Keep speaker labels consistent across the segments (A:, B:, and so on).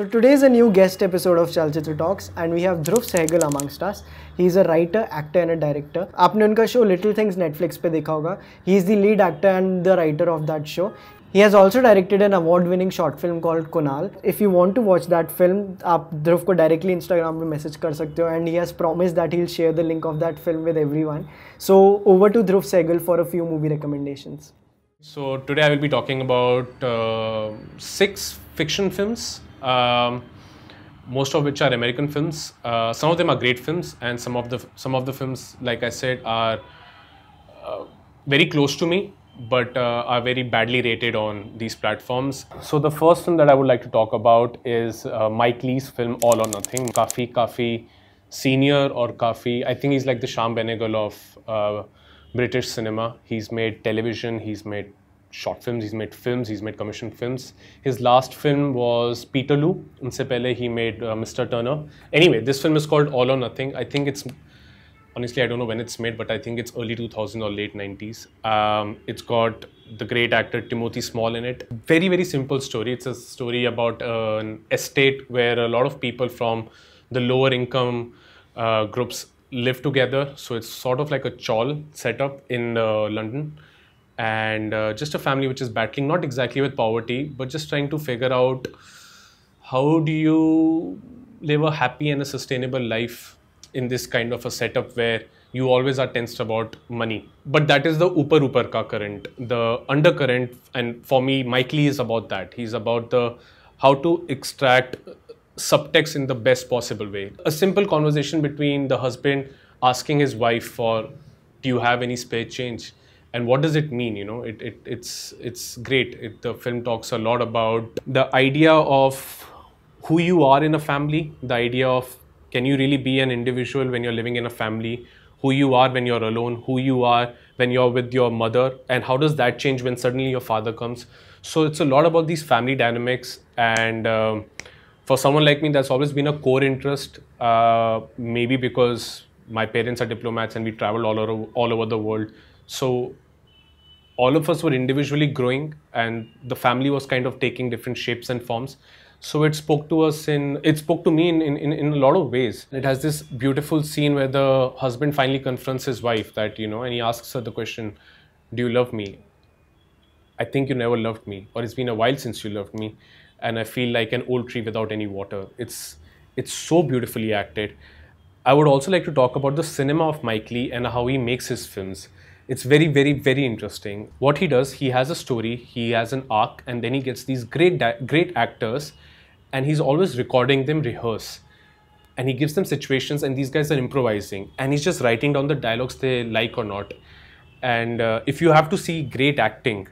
A: So today is a new guest episode of Chalchitra Talks and we have Dhruv Sehgal amongst us. He is a writer, actor and a director. आपने उनका show Little Things Netflix पे देखा होगा. He is the lead actor and the writer of that show. He has also directed an award-winning short film called Kunal. If you want to watch that film, आप ध्रुव को directly Instagram पे message कर सकते हो and he has promised that he'll share the link of that film with everyone. So over to Dhruv Sehgal for a few movie recommendations.
B: So today I will be talking about uh, six fiction films um, most of which are American films. Uh, some of them are great films, and some of the some of the films, like I said, are uh, very close to me, but uh, are very badly rated on these platforms. So the first film that I would like to talk about is uh, Mike Leigh's film All or Nothing. Kafi Kafi Senior or Kafi, I think he's like the Shyam Benegal of uh, British cinema. He's made television, he's made short films, he's made films, he's made commission films. His last film was Peterloo. Unse pehle he made uh, Mr. Turner. Anyway, this film is called All or Nothing. I think it's, honestly, I don't know when it's made, but I think it's early 2000s or late 90s. Um, it's got the great actor Timothy Spall in it. Very, very simple story. It's a story about uh, an estate where a lot of people from the lower income uh, groups live together. So it's sort of like a chawl setup in uh, London and uh, just a family which is battling not exactly with poverty but just trying to figure out how do you live a happy and a sustainable life in this kind of a setup where you always are tensed about money. But that is the upper upper ka current the undercurrent and for me mike leigh is about that. He's about the how to extract subtext in the best possible way. A simple conversation between the husband asking his wife for do you have any spare change and what does it mean you know? It, it it's it's great. It, the film talks a lot about the idea of who you are in a family the idea of can you really be an individual when you're living in a family who you are when you're alone who you are when you're with your mother and how does that change when suddenly your father comes. So it's a lot about these family dynamics and um, for someone like me that's always been a core interest uh, maybe because my parents are diplomats and we travel all over, all over the world. So all of us were individually growing and the family was kind of taking different shapes and forms. So it spoke to us in it spoke to me in, in, in a lot of ways. It has this beautiful scene where the husband finally confronts his wife that you know and he asks her the question do you love me? I think you never loved me or it's been a while since you loved me and i feel like an old tree without any water. It's it's so beautifully acted. I would also like to talk about the cinema of mike leigh and how he makes his films it's very very very interesting. What he does he has a story he has an arc and then he gets these great great actors and he's always recording them rehearse. And he gives them situations and these guys are improvising. And he's just writing down the dialogues they like or not. And uh, if you have to see great acting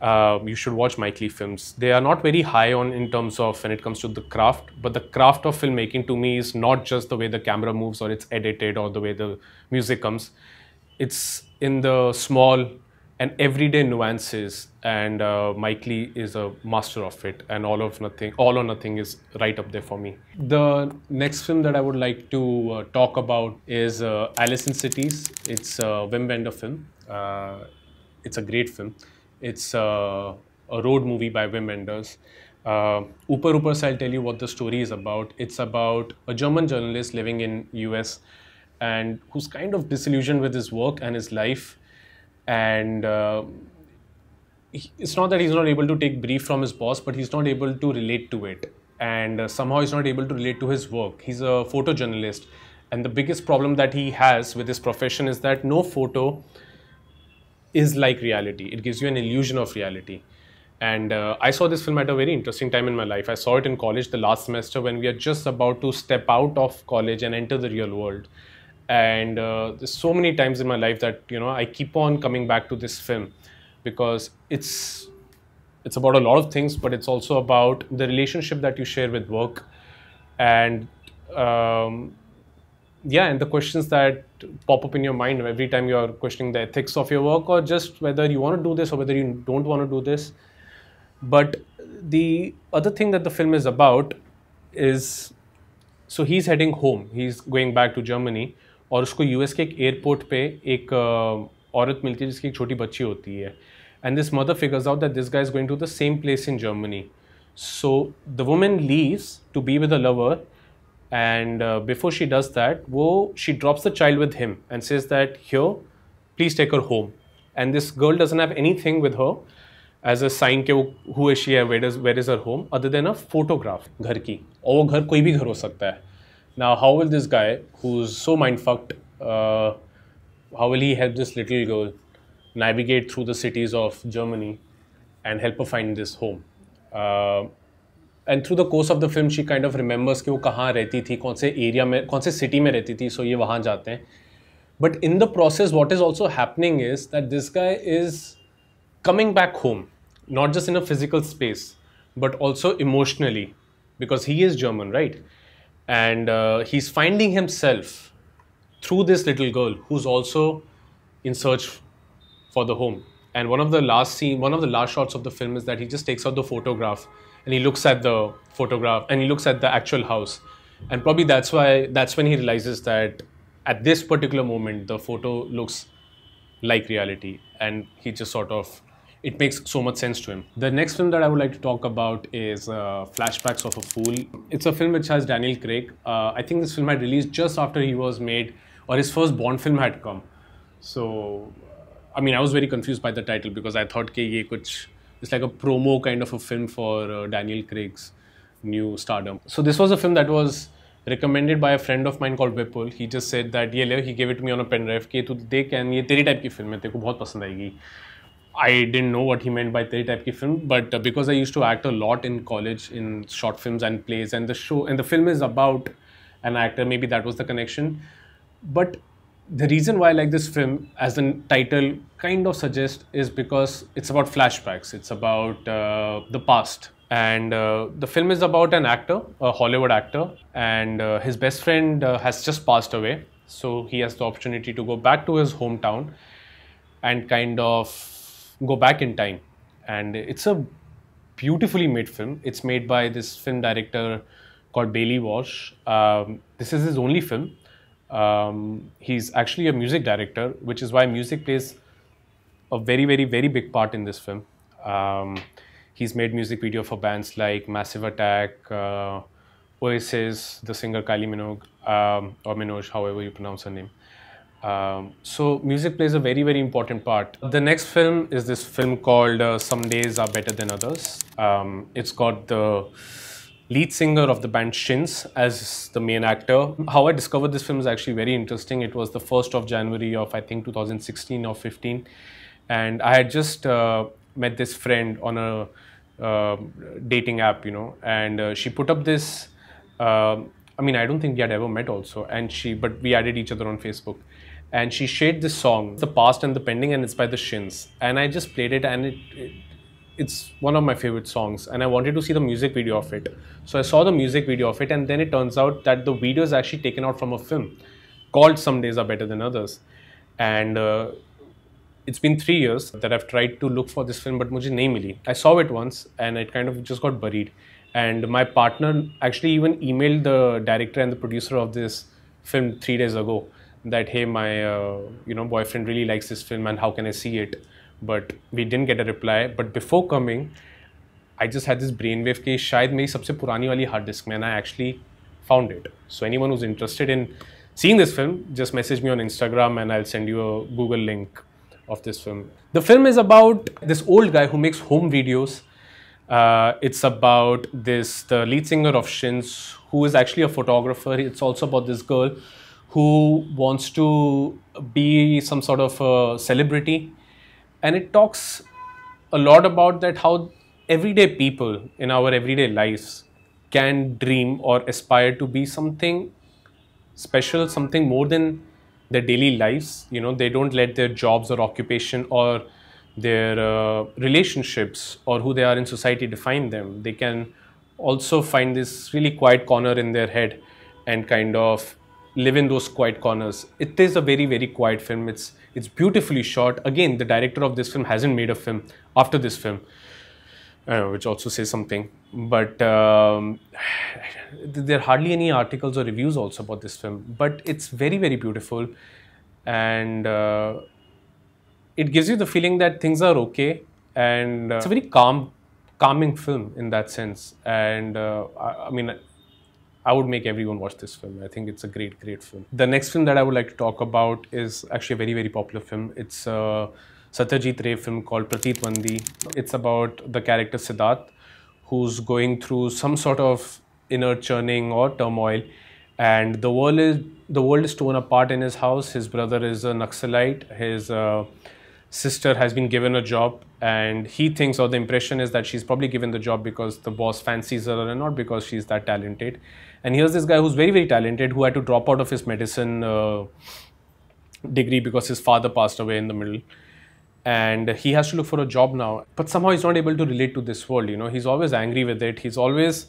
B: uh, you should watch Mike Leigh films. They are not very high on in terms of when it comes to the craft, but the craft of filmmaking to me is not just the way the camera moves or it's edited or the way the music comes it's in the small and everyday nuances and uh, Mike Leigh is a master of it and all of nothing all or nothing is right up there for me. The next film that I would like to uh, talk about is uh, Alice in Cities. It's a Wim Wenders film. Uh, it's a great film. It's uh, a road movie by Wim Wenders. Uh, Upar Upar I'll tell you what the story is about. It's about a German journalist living in US and who's kind of disillusioned with his work and his life. And uh, it's not that he's not able to take brief from his boss, but he's not able to relate to it. And uh, somehow he's not able to relate to his work. He's a photojournalist. And the biggest problem that he has with his profession is that no photo is like reality. It gives you an illusion of reality. And uh, I saw this film at a very interesting time in my life. I saw it in college the last semester when we are just about to step out of college and enter the real world and uh, there's so many times in my life that you know I keep on coming back to this film because it's it's about a lot of things, but it's also about the relationship that you share with work, and um, yeah, and the questions that pop up in your mind every time you're questioning the ethics of your work, or just whether you want to do this or whether you don't want to do this. But the other thing that the film is about is so he's heading home. He's going back to Germany और उसको US के एक airport पे एक औरत मिलती है जिसकी एक छोटी बच्ची होती है। And this mother figures out that this guy is going to the same place in Germany so the women leaves to be with a lover and before she does that वो she drops the child with him and says that ह्यो please take her home and this girl doesn't have anything with her as a sign के वो हुए she है where is where is her home other than a photograph घर की। और वो घर कोई भी घर हो सकता है। now how will this guy who's so mind fucked uh, how will he help this little girl navigate through the cities of Germany and help her find this home uh, and through the course of the film she kind of remembers कि वो कहाँ रहती थी कौन से area में कौन से सिटी में रहती थी सो so ये वहाँ जाते हैं but in the process what is also happening is that this guy is coming back home, not just in a physical space, but also emotionally, because he is German, right? And uh, he's finding himself through this little girl who's also in search for the home. And one of the last scene, one of the last shots of the film is that he just takes out the photograph and he looks at the photograph and he looks at the actual house. And probably that's why that's when he realizes that at this particular moment the photo looks like reality and he just sort of it makes so much sense to him. The next film that I would like to talk about is uh, Flashbacks of a Fool. It's a film which has Daniel Craig. Uh, I think this film had released just after he was made, or his first Bond film had come. So, I mean, I was very confused by the title because I thought ke ye kuch, it's like a promo kind of a film for uh, Daniel Craig's new stardom. So, this was a film that was recommended by a friend of mine called Bipul. He just said that, yeah, he gave it to me on a pen drive, ke tu dekh, and ye teri type ki film hai, teko bahut pasand. I didn't know what he meant by Teri type ki film, but uh, because I used to act a lot in college in short films and plays, and the show and the film is about an actor, maybe that was the connection. But the reason why I like this film, as the title kind of suggests, is because it's about flashbacks. It's about uh, the past, and uh, the film is about an actor, a Hollywood actor, and uh, his best friend uh, has just passed away, so he has the opportunity to go back to his hometown and kind of go back in time. And it's a beautifully made film. It's made by this film director called Baillie Walsh. Um, this is his only film. Um, he's actually a music director, which is why music plays a very, very, very big part in this film. Um, he's made music video for bands like Massive Attack, uh, Oasis, the singer Kylie Minogue, um, or Minogue, however you pronounce her name. Um, so music plays a very, very important part. The next film is this film called uh, Some Days Are Better Than Others. Um, it's got the lead singer of the band Shins as the main actor. How I discovered this film is actually very interesting. It was the 1st of January of I think 2016 or 15 and I had just uh, met this friend on a uh, dating app, you know, and uh, she put up this. Um, I mean, I don't think we had ever met also, and she, but we added each other on Facebook, and she shared this song, "The Past and the Pending," and it's by the Shins, and I just played it, and it, it it's one of my favorite songs. And i wanted to see the music video of it. So i saw the music video of it and then it turns out that the video is actually taken out from a film called some days are better than others. And uh, it's been three years that i've tried to look for this film but mujhe nahi i saw it once and it kind of just got buried. And my partner actually even emailed the director and the producer of this film three days ago that hey my uh, you know boyfriend really likes this film and how can i see it? But we didn't get a reply. But before coming i just had this brainwave case shayad meri sabse purani wali hard disk mein i actually found it. So anyone who's interested in seeing this film just message me on instagram and i'll send you a google link of this film. The film is about this old guy who makes home videos. Uh, it's about this the lead singer of shins who is actually a photographer. It's also about this girl who wants to be some sort of a celebrity. And it talks a lot about that how everyday people in our everyday lives can dream or aspire to be something special something more than their daily lives. You know they don't let their jobs or occupation or their uh, relationships or who they are in society define them. They can also find this really quiet corner in their head and kind of live in those quiet corners. It is a very, very quiet film. It's it's beautifully shot. Again, the director of this film hasn't made a film after this film, uh, which also says something. But um, there are hardly any articles or reviews also about this film. But it's very, very beautiful, and uh, it gives you the feeling that things are okay, and uh, it's a very calm calming film in that sense. And uh, I, I mean, I would make everyone watch this film. I think it's a great, great film. The next film that I would like to talk about is actually a very, very popular film. It's a Satyajit Ray film called Prathidwandhi. It's about the character Siddharth, who's going through some sort of inner churning or turmoil, and the world is the world is torn apart in his house. His brother is a Naxalite. His uh, sister has been given a job and he thinks or the impression is that she's probably given the job because the boss fancies her and not because she's that talented and here's this guy who's very very talented who had to drop out of his medicine uh, degree because his father passed away in the middle. And he has to look for a job now. But somehow he's not able to relate to this world you know. He's always angry with it. He's always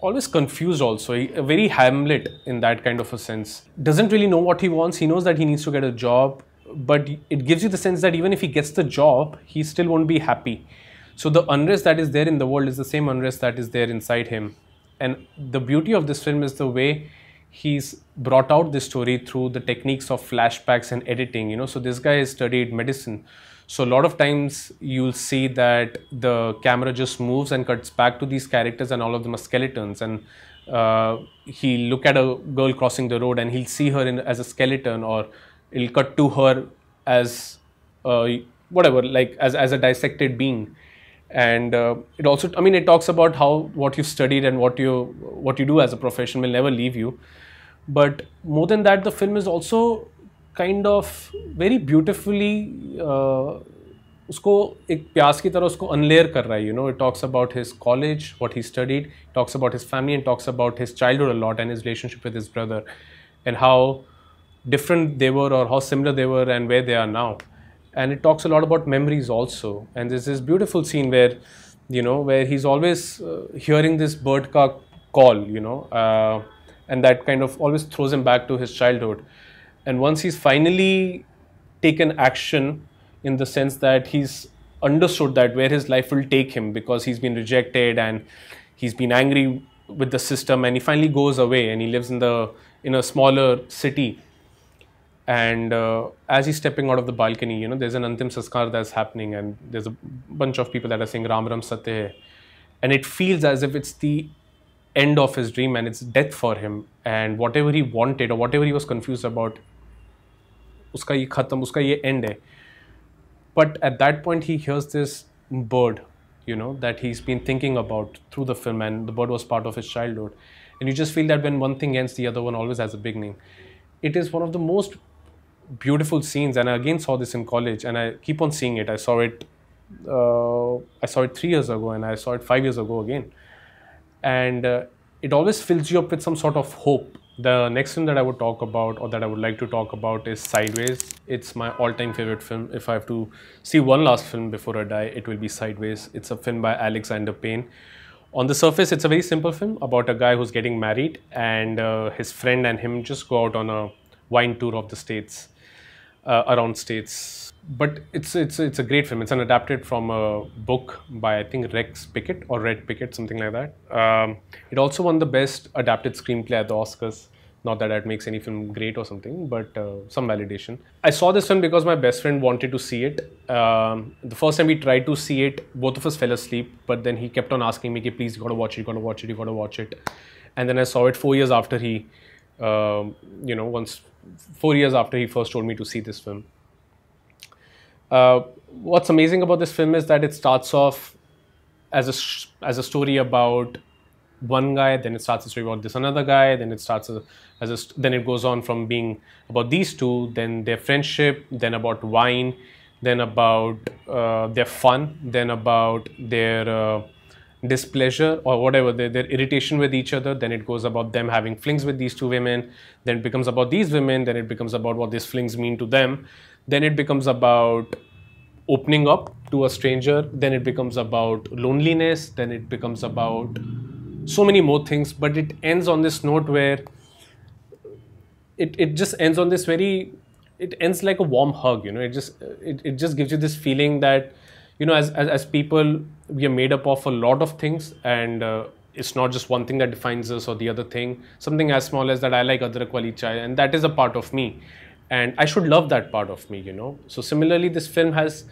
B: always confused also. A very hamlet in that kind of a sense. Doesn't really know what he wants. He knows that he needs to get a job. But it gives you the sense that even if he gets the job, he still won't be happy. So the unrest that is there in the world is the same unrest that is there inside him. And the beauty of this film is the way he's brought out this story through the techniques of flashbacks and editing. You know, so this guy has studied medicine. So a lot of times you'll see that the camera just moves and cuts back to these characters, and all of them are skeletons. And uh, he'll look at a girl crossing the road, and he'll see her in, as a skeleton, or it'll cut to her as uh, whatever like as, as a dissected being and uh, it also i mean it talks about how what you studied and what you what you do as a profession will never leave you but more than that the film is also kind of very beautifully uh, उसको एक प्यास की तरह उसको अनलेयर कर रहा है you know it talks about his college what he studied talks about his family and talks about his childhood a lot and his relationship with his brother and how different they were or how similar they were and where they are now. And it talks a lot about memories also. And there's this beautiful scene where, you know, where he's always uh, hearing this bird call, you know, uh, and that kind of always throws him back to his childhood. And once he's finally taken action in the sense that he's understood that where his life will take him because he's been rejected and he's been angry with the system and he finally goes away and he lives in the in a smaller city and uh, as he's stepping out of the balcony, you know, there's an Antim Saskar that's happening, and there's a bunch of people that are saying Ram Ram Satya. And it feels as if it's the end of his dream and it's death for him. And whatever he wanted or whatever he was confused about, uska ye khatam, uska ye end hai. But at that point, he hears this bird, you know, that he's been thinking about through the film, and the bird was part of his childhood. And you just feel that when one thing ends, the other one always has a beginning. It is one of the most beautiful scenes and I again saw this in college and I keep on seeing it. I saw it uh, I saw it three years ago and I saw it five years ago again. And uh, it always fills you up with some sort of hope. The next film that I would talk about or that I would like to talk about is Sideways. It's my all-time favorite film. If I have to see one last film before I die, it will be Sideways. It's a film by Alexander Payne. On the surface, it's a very simple film about a guy who's getting married and uh, his friend and him just go out on a wine tour of the states uh, around states. But it's it's it's a great film. It's an adapted from a book by I think Rex Pickett or Red Pickett, something like that. Um, it also won the best adapted screenplay at the Oscars. Not that that makes any film great or something, but uh, some validation. I saw this film because my best friend wanted to see it. Um, the first time we tried to see it, both of us fell asleep. But then he kept on asking me, okay, "Please, you gotta watch it. You gotta watch it. You gotta watch it." And then I saw it four years after he, um, you know, once four years after he first told me to see this film. Uh, what's amazing about this film is that it starts off as a as a story about one guy, then it starts a story about this another guy, then it starts a, as a, then it goes on from being about these two, then their friendship, then about wine, then about uh, their fun, then about their uh, displeasure or whatever, their, their, irritation with each other. Then it goes about them having flings with these two women. Then it becomes about these women. Then it becomes about what these flings mean to them. Then it becomes about opening up to a stranger. Then it becomes about loneliness. Then it becomes about so many more things. But it ends on this note where it, it just ends on this very, it ends like a warm hug, you know, it just, it, it just gives you this feeling that you know, as, as, as people, we are made up of a lot of things and uh, it's not just one thing that defines us or the other thing. Something as small as that I like adrak wali chai and that is a part of me. And I should love that part of me, you know. So similarly, this film has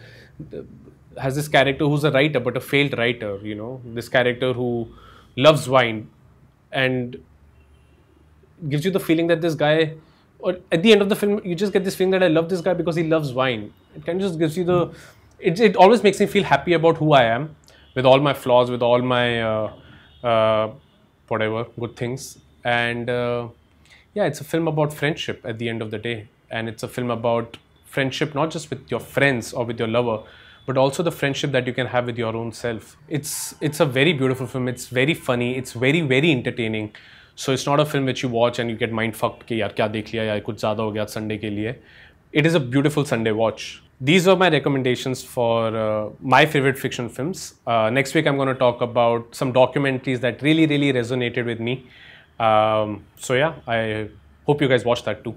B: has this character who's a writer but a failed writer. You know, this character who loves wine and gives you the feeling that this guy or at the end of the film you just get this feeling that i love this guy because he loves wine it kind of just gives you the it, it always makes me feel happy about who i am with all my flaws with all my uh, uh, whatever good things and uh, yeah it's a film about friendship at the end of the day and it's a film about friendship not just with your friends or with your lover but also the friendship that you can have with your own self it's it's a very beautiful film it's very funny it's very very entertaining so it's not a film which you watch and you get mind fucked कि यार क्या देख लिया या कुछ ज़्यादा हो गया संडे के लिए it is a beautiful Sunday watch. These are my recommendations for uh, my favorite fiction films. Uh, next week, I'm going to talk about some documentaries that really, really resonated with me. Um, so, yeah, I hope you guys watch that too.